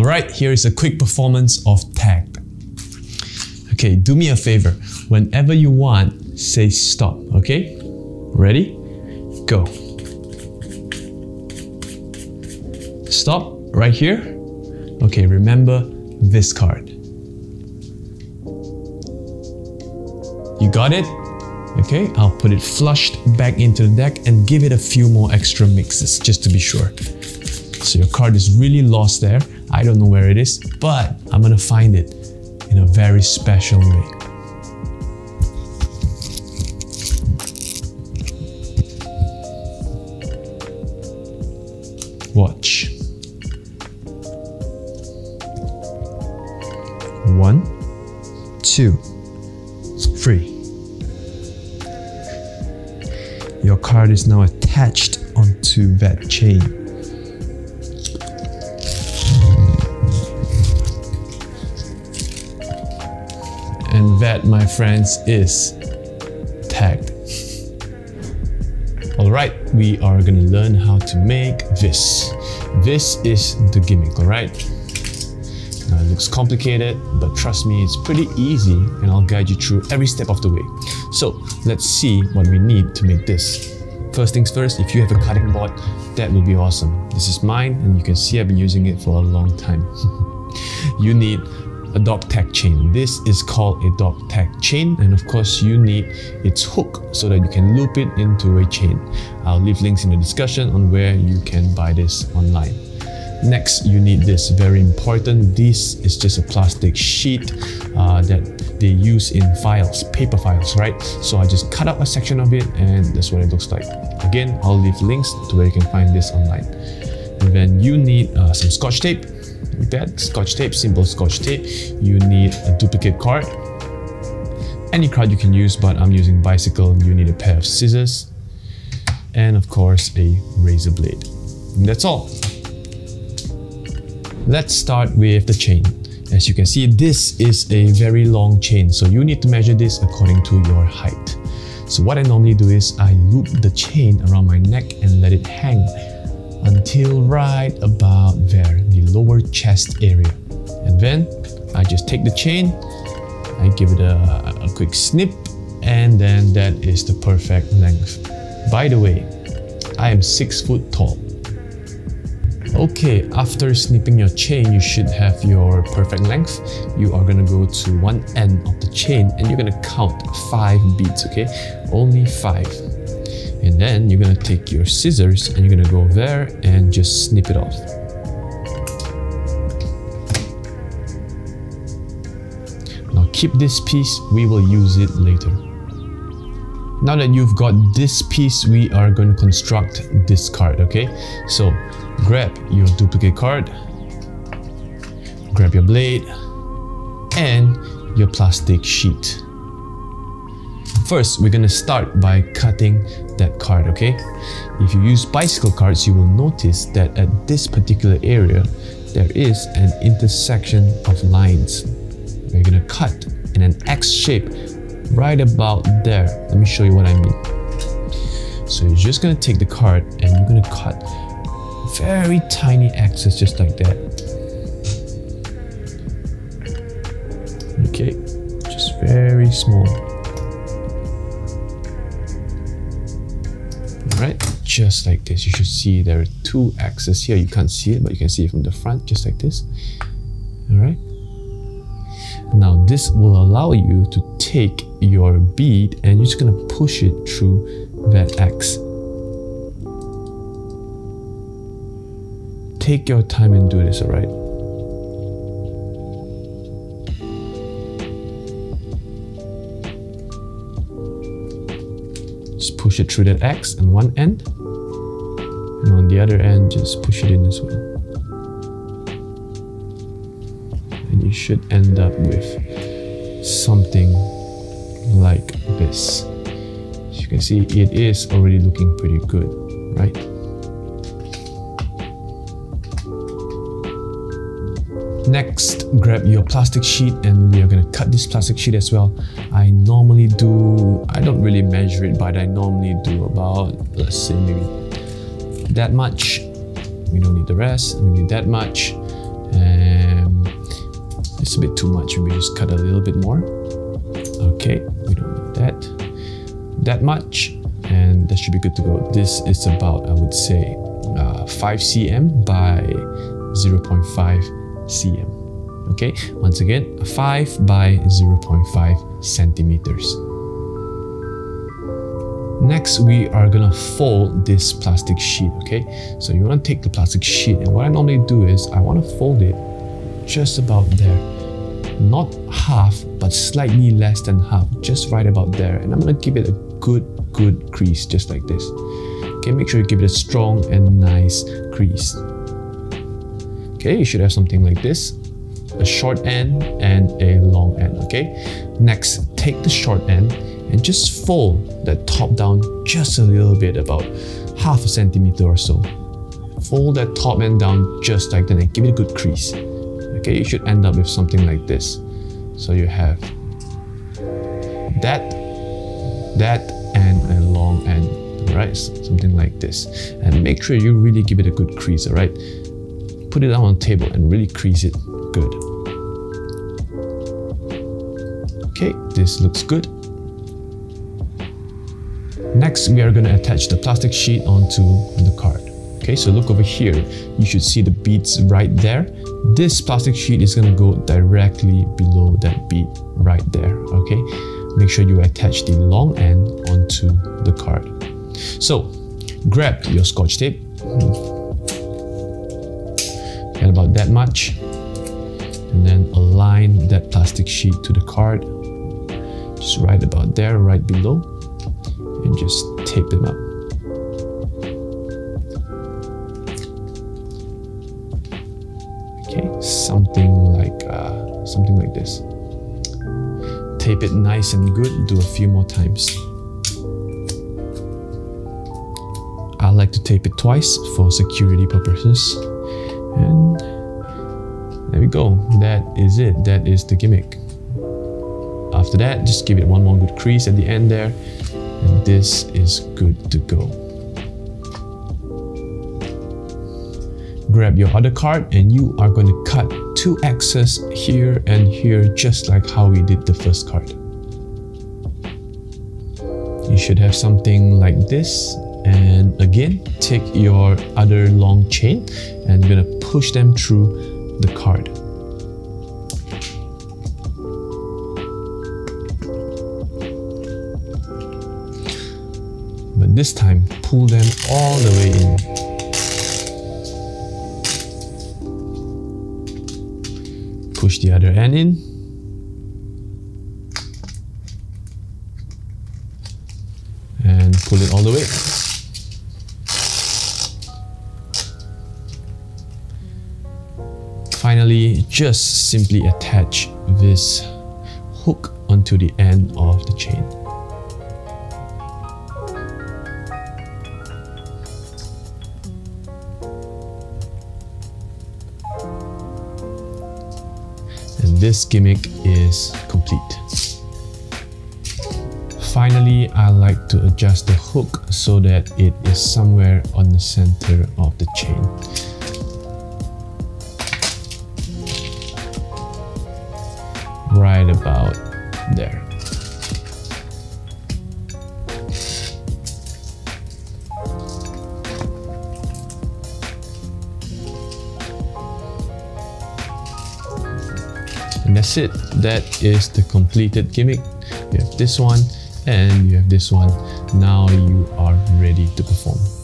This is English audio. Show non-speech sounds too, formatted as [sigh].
Alright, here is a quick performance of tag. Okay, do me a favor. Whenever you want, say stop, okay? Ready? Go. Stop right here. Okay, remember this card. You got it? Okay, I'll put it flushed back into the deck and give it a few more extra mixes just to be sure. So your card is really lost there. I don't know where it is, but I'm gonna find it in a very special way. Watch. One, two, three. Your card is now attached onto that chain. That, my friends, is tagged. Alright, we are gonna learn how to make this. This is the gimmick, alright? Now it looks complicated, but trust me, it's pretty easy and I'll guide you through every step of the way. So let's see what we need to make this. First things first, if you have a cutting board, that will be awesome. This is mine and you can see I've been using it for a long time. [laughs] you need a dog tag chain. This is called a dog tag chain and of course you need its hook so that you can loop it into a chain. I'll leave links in the discussion on where you can buy this online. Next, you need this, very important. This is just a plastic sheet uh, that they use in files, paper files, right? So I just cut out a section of it and that's what it looks like. Again, I'll leave links to where you can find this online. And then you need uh, some scotch tape, that, scotch tape, simple scotch tape. You need a duplicate card, any card you can use, but I'm using bicycle. You need a pair of scissors, and of course a razor blade. And that's all. Let's start with the chain. As you can see, this is a very long chain, so you need to measure this according to your height. So what I normally do is I loop the chain around my neck and let it hang until right about there, the lower chest area. And then I just take the chain, I give it a, a quick snip, and then that is the perfect length. By the way, I am 6 foot tall. Okay, after snipping your chain, you should have your perfect length. You are gonna go to one end of the chain and you're gonna count five beats, okay? Only five. And then you're gonna take your scissors and you're gonna go there and just snip it off. Keep this piece, we will use it later. Now that you've got this piece, we are going to construct this card, okay? So grab your duplicate card, grab your blade, and your plastic sheet. First, we're gonna start by cutting that card, okay? If you use bicycle cards, you will notice that at this particular area, there is an intersection of lines. We're gonna cut in an X shape right about there. Let me show you what I mean. So you're just gonna take the card and you're gonna cut very tiny X's just like that. Okay, just very small. Alright, just like this. You should see there are two X's here. You can't see it, but you can see it from the front, just like this. This will allow you to take your bead and you're just gonna push it through that X. Take your time and do this, alright? Just push it through that X on one end and on the other end just push it in as well. And you should end up with something like this. As you can see, it is already looking pretty good, right? Next, grab your plastic sheet and we are going to cut this plastic sheet as well. I normally do, I don't really measure it, but I normally do about, let's say maybe that much. We don't need the rest, maybe that much. And it's a bit too much. We just cut a little bit more. Okay, we don't need that. That much, and that should be good to go. This is about, I would say, uh, 5 cm by 0.5 cm. Okay, once again, 5 by 0.5 centimeters. Next, we are gonna fold this plastic sheet, okay? So you wanna take the plastic sheet, and what I normally do is I wanna fold it just about there. Not half, but slightly less than half, just right about there. And I'm gonna give it a good, good crease, just like this. Okay, make sure you give it a strong and nice crease. Okay, you should have something like this. A short end and a long end, okay? Next, take the short end and just fold that top down just a little bit, about half a centimeter or so. Fold that top end down just like that and give it a good crease. Okay, you should end up with something like this. So you have that, that, and a long end, right? Something like this. And make sure you really give it a good crease, all right? Put it down on the table and really crease it good. Okay, this looks good. Next, we are going to attach the plastic sheet onto the card. Okay, so look over here. You should see the beads right there. This plastic sheet is going to go directly below that bead right there. Okay, make sure you attach the long end onto the card. So, grab your scotch tape. Get about that much. And then align that plastic sheet to the card. Just right about there, right below and just tape them up. Okay, something like uh, something like this. Tape it nice and good. Do a few more times. I like to tape it twice for security purposes. And there we go. That is it. That is the gimmick. After that, just give it one more good crease at the end there and this is good to go. Grab your other card and you are going to cut two X's here and here just like how we did the first card. You should have something like this and again take your other long chain and you're going to push them through the card. but this time pull them all the way in. Push the other end in. And pull it all the way. Finally, just simply attach this hook onto the end of the chain. This gimmick is complete. Finally, I like to adjust the hook so that it is somewhere on the center of the chain. Right about there. And that's it. That is the completed gimmick. You have this one and you have this one. Now you are ready to perform